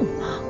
어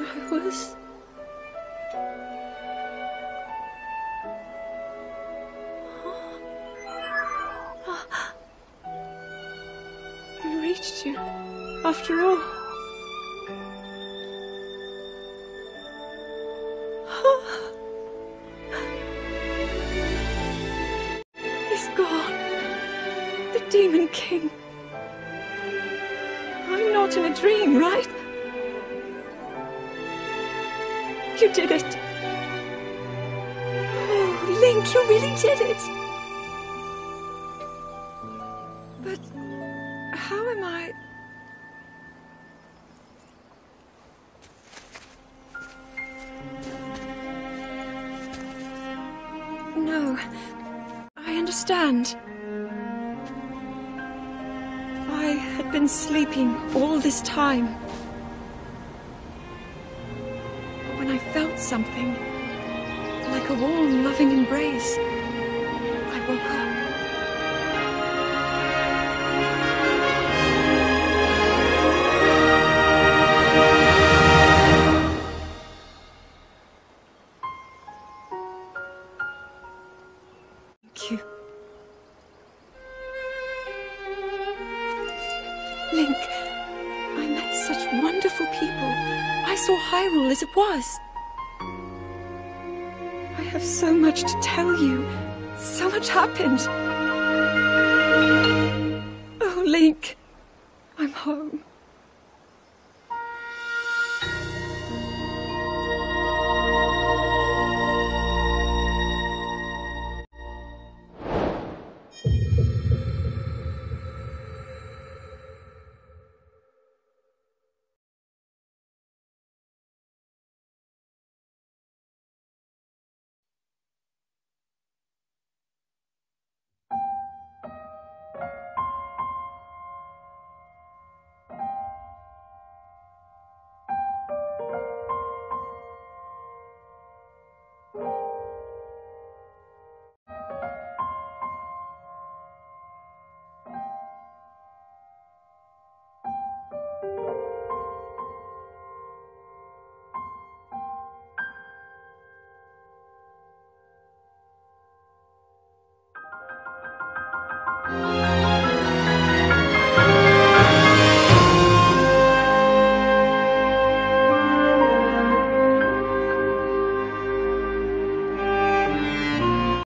I was. I reached you, after all. He's gone. The Demon King. I'm not in a dream, right? You did it. Oh, Link, you really did it. But how am I? No, I understand. I had been sleeping all this time. Something, like a warm, loving embrace, I woke up. Link, I met such wonderful people. I saw Hyrule as it was. I have so much to tell you. So much happened. Oh, Link, I'm home.